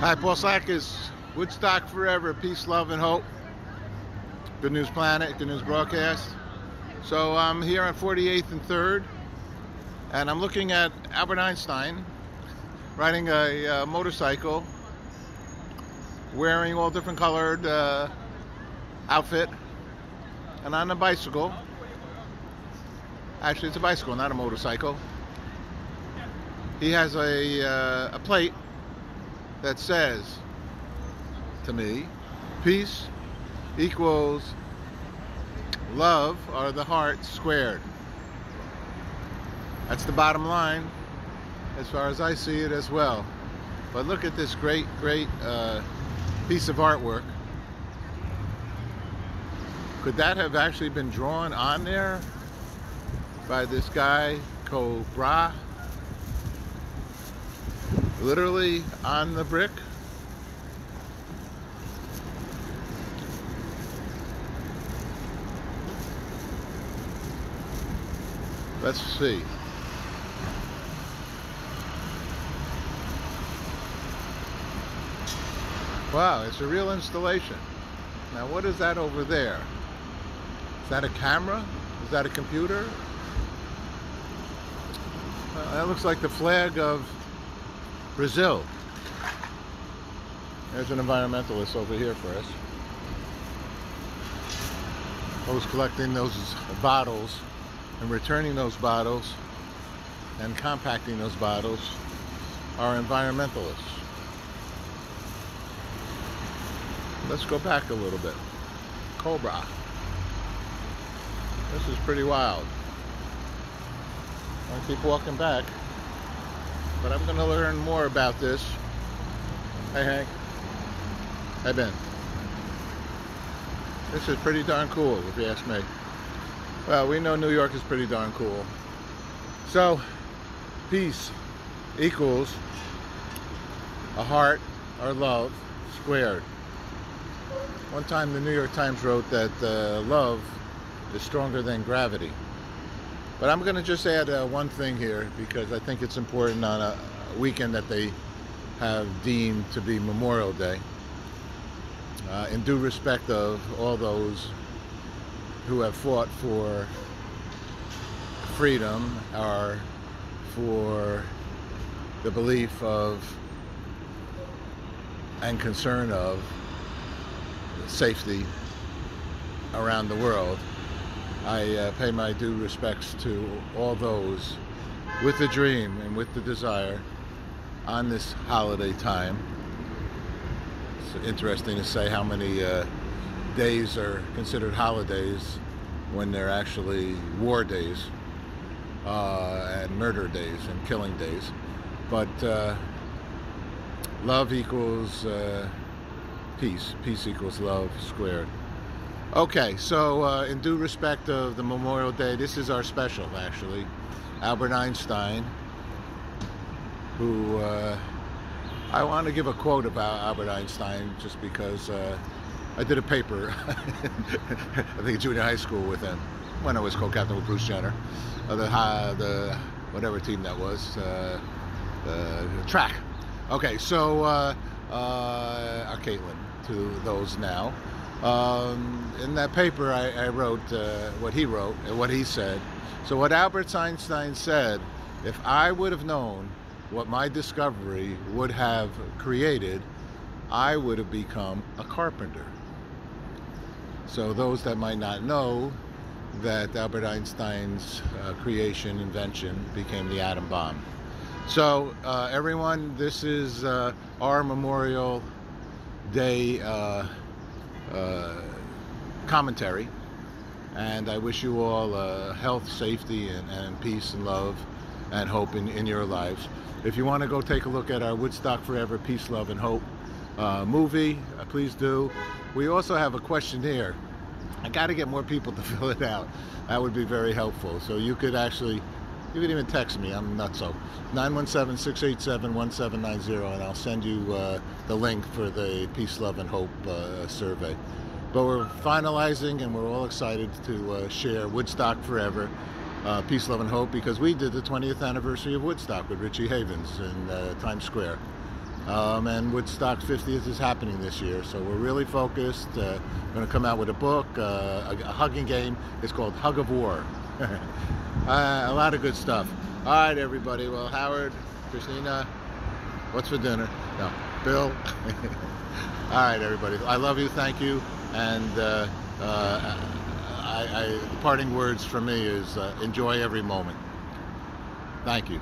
Hi, Paul Slackers, Woodstock Forever, Peace, Love, and Hope. Good News Planet, Good News Broadcast. So I'm here on 48th and 3rd, and I'm looking at Albert Einstein riding a, uh motorcycle, wearing all different colored uh, outfit, and on a bicycle. Actually, it's a bicycle, not a motorcycle. He has a, uh, a plate that says to me, peace equals love or the heart squared. That's the bottom line as far as I see it as well. But look at this great, great uh, piece of artwork. Could that have actually been drawn on there by this guy, Kobra? Literally on the brick? Let's see. Wow, it's a real installation. Now what is that over there? Is that a camera? Is that a computer? Uh, that looks like the flag of Brazil. There's an environmentalist over here for us. Who's collecting those bottles and returning those bottles and compacting those bottles are environmentalists. Let's go back a little bit. Kobra. This is pretty wild. I'll keep walking back. But I'm going to learn more about this. Hey Hank. Hey Ben. This is pretty darn cool if you ask me. Well, we know New York is pretty darn cool. So, peace equals a heart or love squared. One time the New York Times wrote that uh, love is stronger than gravity. But I'm going to just add uh, one thing here because I think it's important on a weekend that they have deemed to be Memorial Day. Uh, in due respect of all those who have fought for freedom or for the belief of and concern of safety around the world. I uh, pay my due respects to all those with the dream and with the desire on this holiday time. It's interesting to say how many uh, days are considered holidays when they're actually war days uh, and murder days and killing days. But uh, love equals uh, peace. Peace equals love squared. Okay, so uh, in due respect of the Memorial Day, this is our special actually. Albert Einstein, who uh, I want to give a quote about Albert Einstein just because uh, I did a paper, I think junior high school with him when I was co-captain with Bruce Jenner, uh, the, the whatever team that was, uh, uh, track. Okay, so uh, Caitlyn to those now. Um, in that paper, I, I wrote uh, what he wrote and what he said. So, what Albert Einstein said if I would have known what my discovery would have created, I would have become a carpenter. So, those that might not know that Albert Einstein's uh, creation, invention, became the atom bomb. So, uh, everyone, this is uh, our Memorial Day uh, commentary. And I wish you all uh, health, safety, and, and, peace and love and hope in, in your lives. If you want to go take a look at our Woodstock Forever Peace, Love, and Hope uh, movie, uh, please do. We also have a questionnaire. I got to get more people to fill it out. That would be very helpful. So you could actually you can even text me. I'm not so. 917-687-1790, and I'll send you uh, the link for the Peace, Love, and Hope uh, survey. But we're finalizing, and we're all excited to uh, share Woodstock Forever, uh, Peace, Love, and Hope, because we did the 20th anniversary of Woodstock with Richie Havens in uh, Times Square. Um, and Woodstock 50th is happening this year, so we're really focused. Uh, we're going to come out with a book, uh, a, a, hugging game. It's called Hug of War. uh, a lot of good stuff. All right, everybody. Well, Howard, Christina, what's for dinner? No, Bill. All right, everybody. I love you. Thank you. And uh, uh, I, I, the parting words from me is uh, enjoy every moment. Thank you.